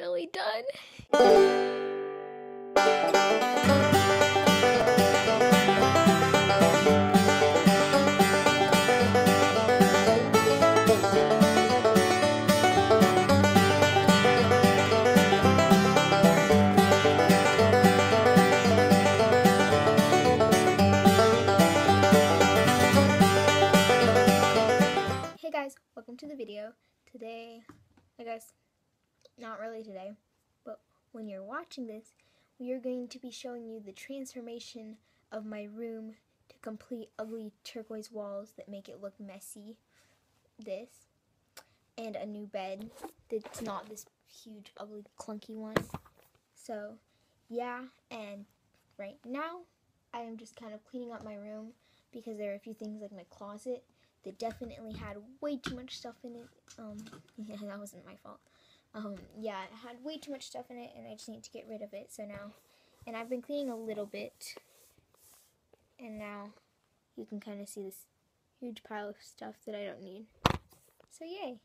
finally done. Hey guys, welcome to the video. Today, I guess, not really today, but when you're watching this, we are going to be showing you the transformation of my room to complete ugly turquoise walls that make it look messy. This, and a new bed that's not this huge, ugly, clunky one. So, yeah, and right now, I am just kind of cleaning up my room because there are a few things like my closet that definitely had way too much stuff in it. Um, yeah, that wasn't my fault. Um, yeah, it had way too much stuff in it, and I just need to get rid of it. So now, and I've been cleaning a little bit, and now you can kind of see this huge pile of stuff that I don't need. So yay!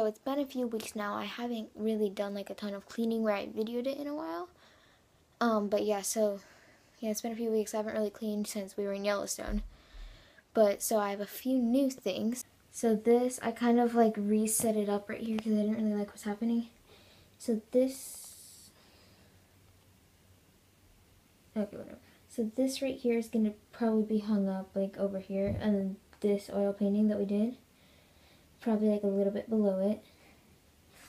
So it's been a few weeks now. I haven't really done like a ton of cleaning where I videoed it in a while. Um, but yeah, so yeah, it's been a few weeks. I haven't really cleaned since we were in Yellowstone. But so I have a few new things. So this, I kind of like reset it up right here because I didn't really like what's happening. So this, okay, whatever. So this right here is going to probably be hung up like over here. And this oil painting that we did probably like a little bit below it.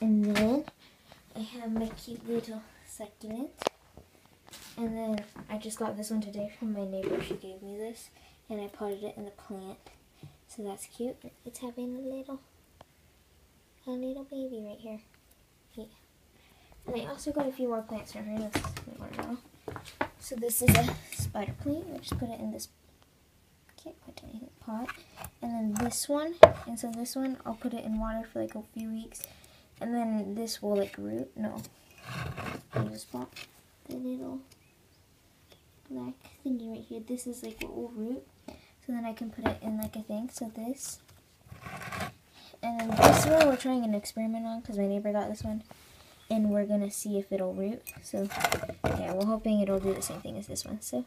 And then I have my cute little succulent. And then I just got this one today from my neighbor. She gave me this and I potted it in the plant. So that's cute. It's having a little a little baby right here. Yeah. And I also got a few more plants from her. So this is a spider plant. I just put it in this can't put anything pot. And then this one, and so this one, I'll put it in water for like a few weeks. And then this will like root, no, I'll just spot the little black thingy right here. This is like what will root. So then I can put it in like a thing, so this. And then this one we're trying an experiment on because my neighbor got this one. And we're going to see if it'll root. So yeah, we're hoping it'll do the same thing as this one. So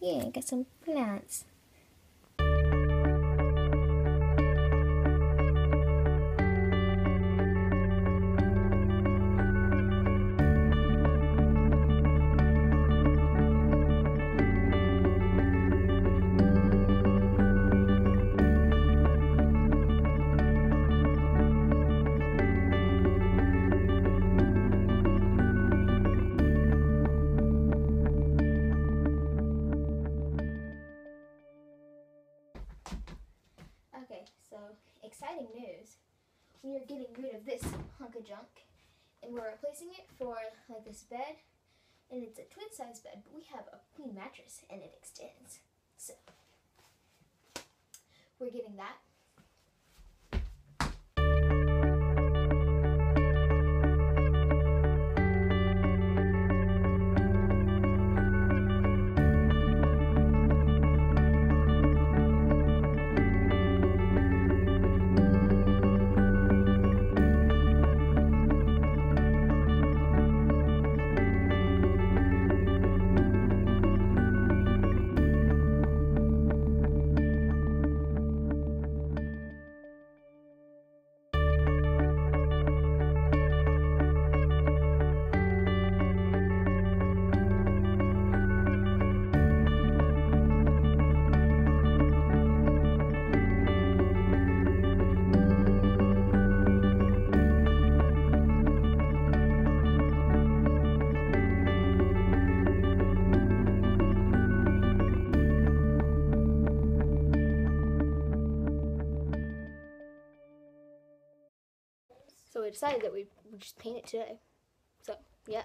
yeah, I got some plants. We're replacing it for like this bed. And it's a twin size bed, but we have a queen mattress and it extends. So we're getting that. We decided that we would just paint it today. So, yeah.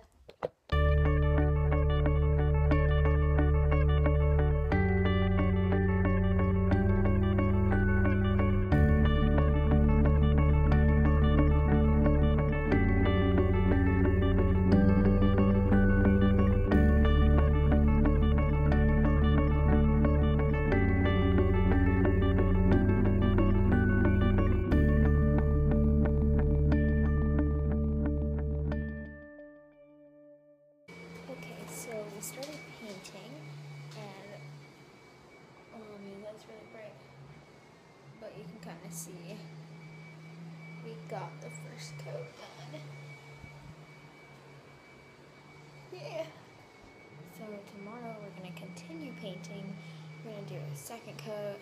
Second coat,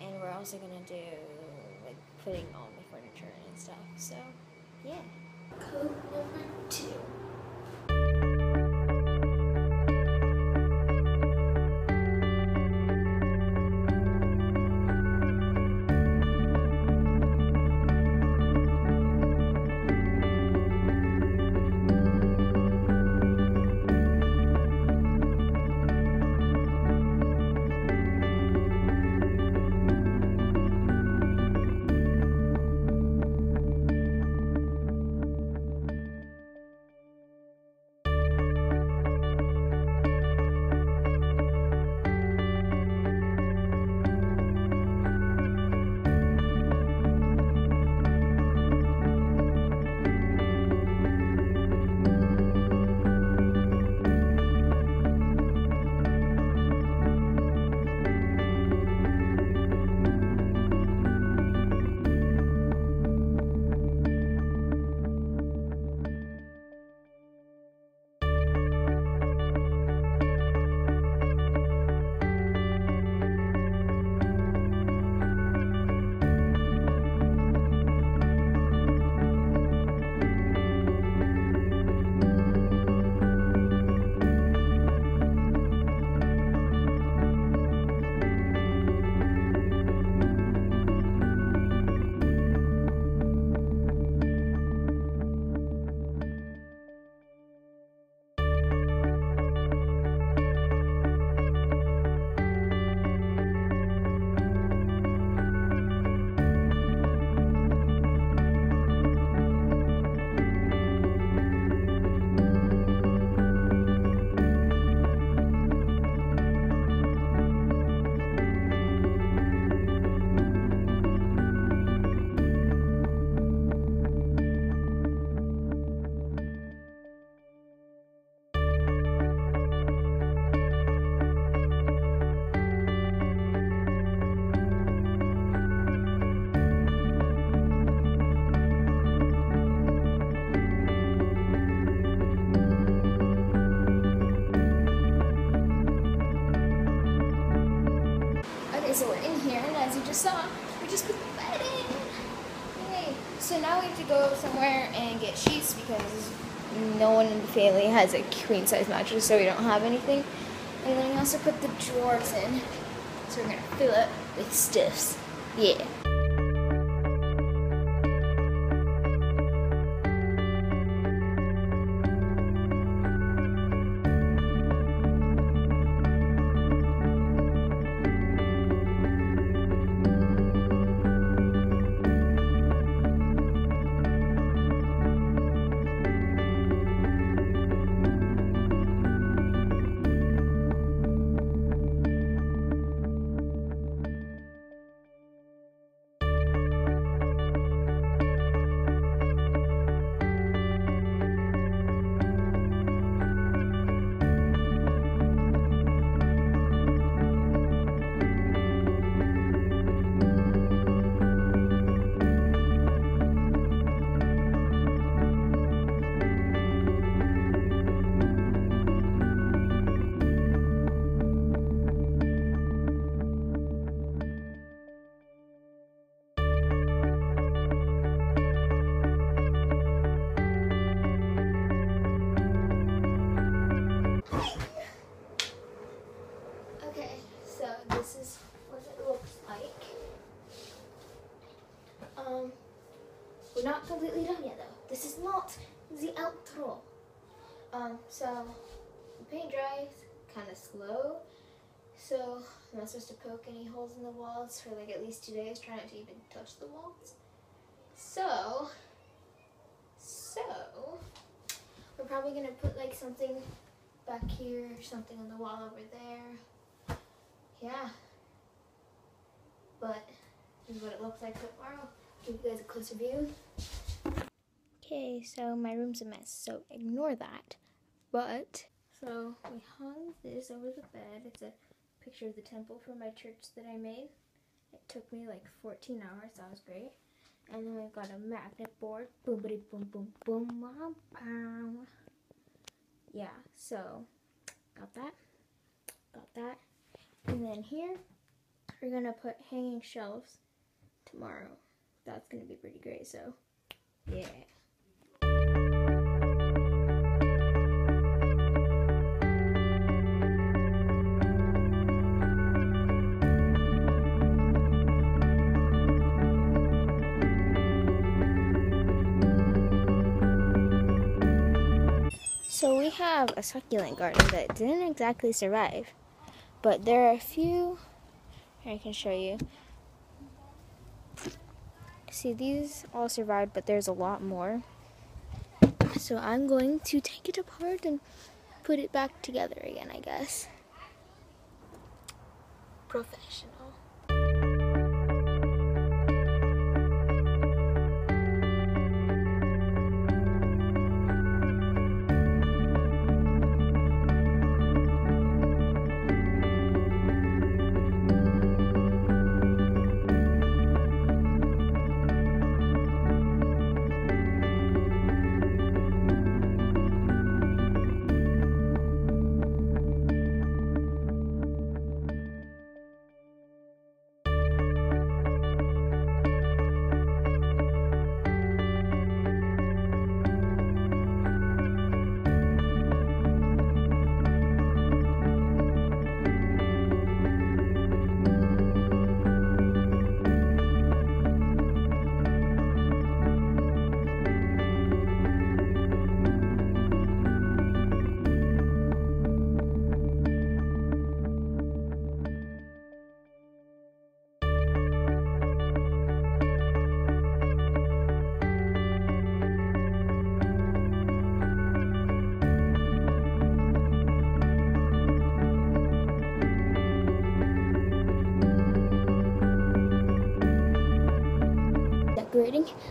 and we're also gonna do like putting on the furniture and stuff. So, yeah. Coat number two. Somewhere and get sheets because no one in the family has a queen size mattress, so we don't have anything. And then we also put the drawers in, so we're gonna fill it with stiffs. Yeah. So the paint dries kind of slow. So I'm not supposed to poke any holes in the walls for like at least two days. Try not to even touch the walls. So, so we're probably gonna put like something back here, something on the wall over there. Yeah. But this is what it looks like tomorrow. Give you guys a closer view. Okay, so my room's a mess, so ignore that. But so we hung this over the bed. It's a picture of the temple from my church that I made. It took me like 14 hours. That was great. And then we've got a magnet board. Boom, boom, boom, boom, boom, boom, boom. Yeah, so got that. Got that. And then here, we're gonna put hanging shelves tomorrow. That's gonna be pretty great. So, yeah. So we have a succulent garden that didn't exactly survive, but there are a few. Here I can show you. See, these all survived, but there's a lot more. So I'm going to take it apart and put it back together again, I guess. Professional.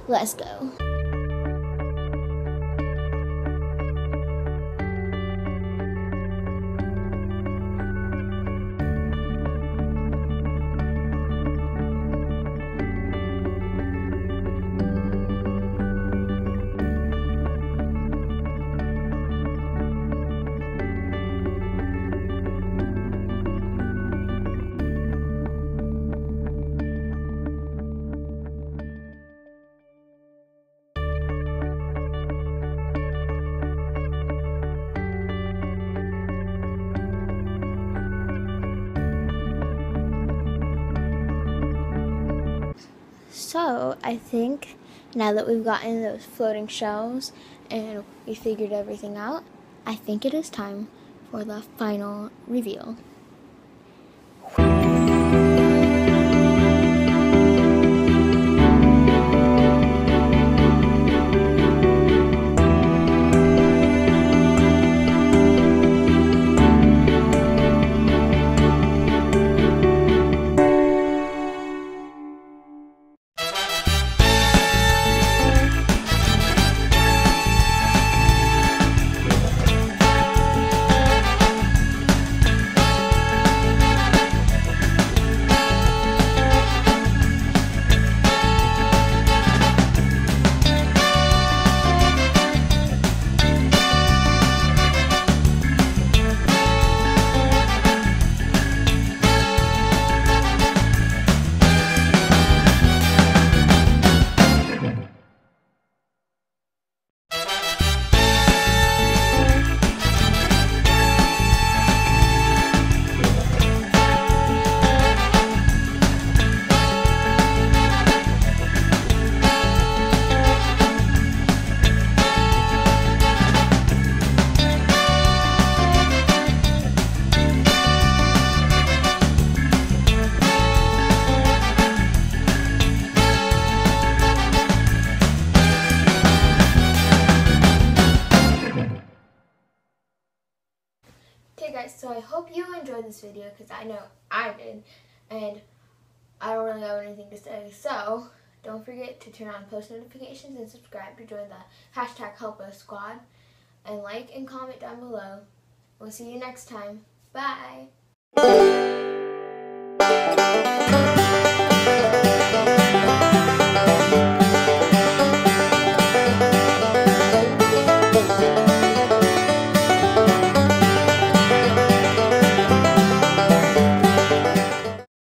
Let's go. So I think now that we've gotten those floating shells and we figured everything out, I think it is time for the final reveal. I did. And I don't really have anything to say. So don't forget to turn on post notifications and subscribe to join the hashtag Help Us Squad. And like and comment down below. We'll see you next time. Bye.